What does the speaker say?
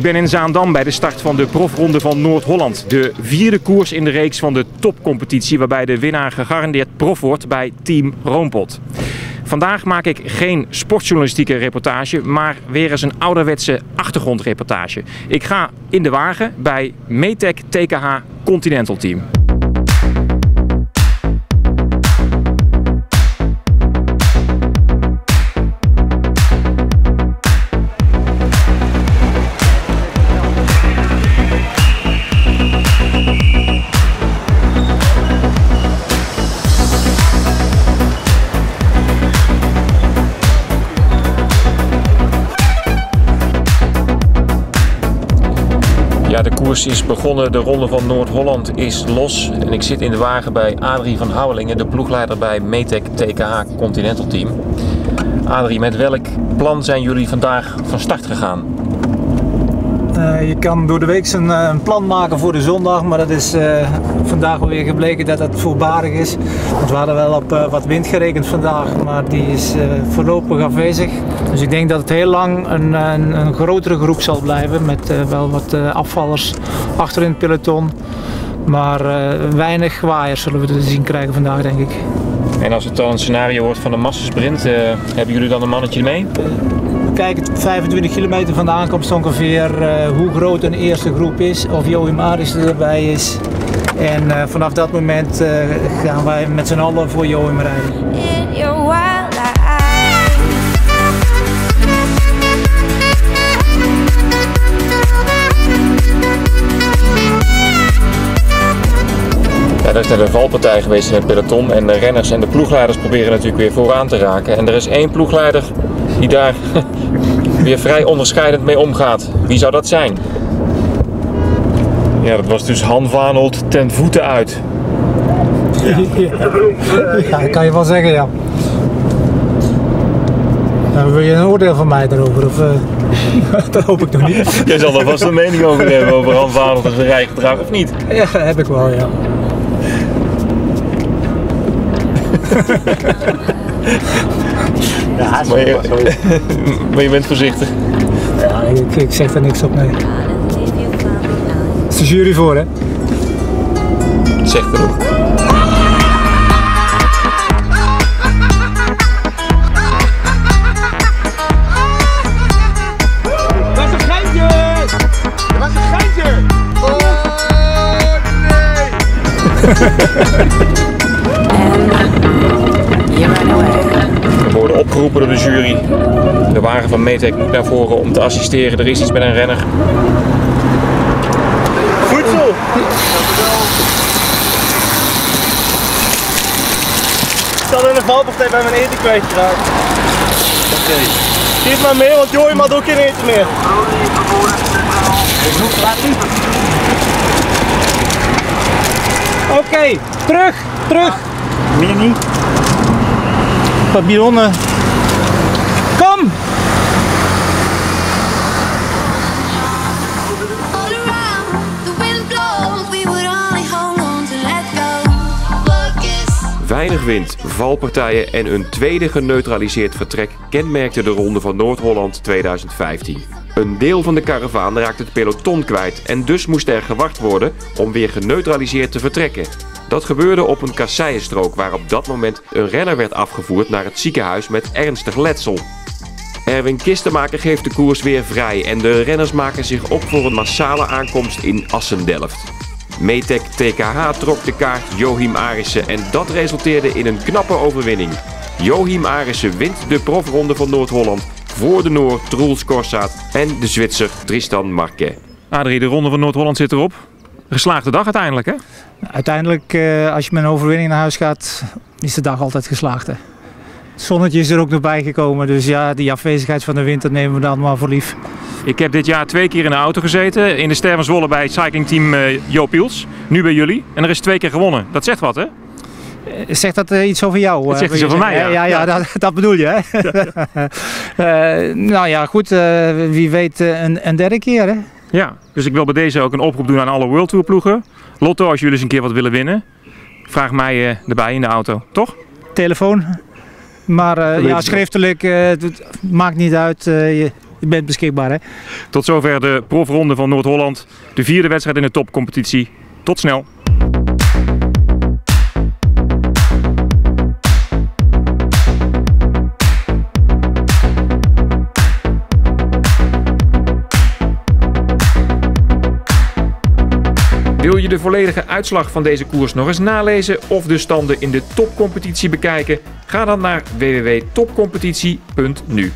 Ik ben in Zaandam bij de start van de profronde van Noord-Holland. De vierde koers in de reeks van de topcompetitie waarbij de winnaar gegarandeerd prof wordt bij Team Roompot. Vandaag maak ik geen sportjournalistieke reportage, maar weer eens een ouderwetse achtergrondreportage. Ik ga in de wagen bij Metec TKH Continental Team. De koers is begonnen. De ronde van Noord-Holland is los. En ik zit in de wagen bij Adrie van Houwelingen, de ploegleider bij Metec TKH Continental Team. Adrie, met welk plan zijn jullie vandaag van start gegaan? Uh, je kan door de week een, uh, een, plan maken voor de zondag, maar dat is uh, vandaag alweer gebleken dat dat voorbarig is. Want we hadden wel op wat wind gerekend vandaag, maar die is voorlopig afwezig. Dus ik denk dat het heel lang een, een, een grotere groep zal blijven met wel wat afvallers achter in het peloton. Maar weinig waaiers zullen we te zien krijgen vandaag, denk ik. En als het dan een scenario wordt van een massasprint, hebben jullie dan een mannetje mee? Kijken 25 kilometer van de aankomst ongeveer uh, hoe groot een eerste groep is, of Joachim Aris erbij is. En uh, vanaf dat moment uh, gaan wij met z'n allen voor Joachim rijden. Ja, er is net een valpartij geweest in het peloton en de renners en de ploegleiders proberen natuurlijk weer vooraan te raken. En er is één ploegleider die daar weer vrij onderscheidend mee omgaat. Wie zou dat zijn? Ja, dat was dus Han Vanold ten voeten uit. Ja, ja dat kan je wel zeggen, ja. Nou, wil je een oordeel van mij daarover? Of, uh, dat hoop ik nog niet. Jij zal er vast een mening over hebben over Han Vanold en zijn rijgedrag, of niet? Ja, heb ik wel, ja. Ja, maar, je, maar je bent voorzichtig. Ja, ik, ik zeg er niks op, nee. is de jury voor, hè? Zeg genoeg. Dat is een geintje! Dat wagen van Metec moet naar voren om te assisteren. Er is iets met een renner. Voedsel! Ik sta in de valpartij bij mijn eten kwijtgeraakt. Oké. Okay. Geef maar mee, want Jooi had ook geen eten meer. Oké, okay, terug, terug. Meer niet. Weinig wind, valpartijen en een tweede geneutraliseerd vertrek kenmerkten de Ronde van Noord-Holland 2015. Een deel van de karavaan raakte het peloton kwijt en dus moest er gewacht worden om weer geneutraliseerd te vertrekken. Dat gebeurde op een kasseienstrook waar op dat moment een renner werd afgevoerd naar het ziekenhuis met ernstig letsel. Erwin Kistenmaker geeft de koers weer vrij en de renners maken zich op voor een massale aankomst in Assen-Delft. Metec TKH trok de kaart Joachim Arissen en dat resulteerde in een knappe overwinning. Joachim Arissen wint de profronde van Noord-Holland voor de Noor Troels Korsaat en de Zwitser Tristan Marquet. Adrie, de ronde van Noord-Holland zit erop. Geslaagde dag uiteindelijk, hè? Uiteindelijk, uh, als je met een overwinning naar huis gaat, is de dag altijd geslaagd. Hè? Het zonnetje is er ook nog bij gekomen, dus ja, die afwezigheid van de winter nemen we dan maar voor lief. Ik heb dit jaar twee keer in de auto gezeten. In de Ster van Zwolle bij het cyclingteam uh, Joop Piels. Nu bij jullie. En er is twee keer gewonnen. Dat zegt wat, hè? Zegt dat uh, iets over jou? Dat zegt iets over mij, ja. Ja, ja, ja. Dat, dat, bedoel je, hè? uh, nou ja, goed. wie weet een, een derde keer, hè? Ja, dus ik wil bij deze ook een oproep doen aan alle World Tour ploegen. Lotto, als jullie eens een keer wat willen winnen, vraag mij uh, erbij in de auto, toch? Telefoon. Maar ja, schriftelijk, het maakt niet uit. Je, je bent beschikbaar. Hè? Tot zover de profronde van Noord-Holland. De vierde wedstrijd in de topcompetitie. Tot snel. Wil je de volledige uitslag van deze koers nog eens nalezen of de standen in de topcompetitie bekijken? Ga dan naar www.topcompetitie.nu.